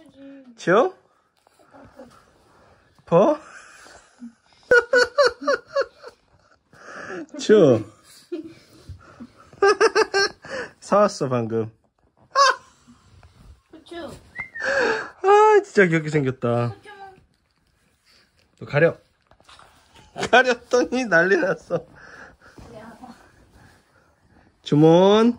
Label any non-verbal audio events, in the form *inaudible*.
줘야지. 줘? 버? *laughs* 줘. *laughs* 사왔어 방금. 아 진짜 귀엽게 생겼다. 너 가려. 가렸더니 난리 났어. 주문.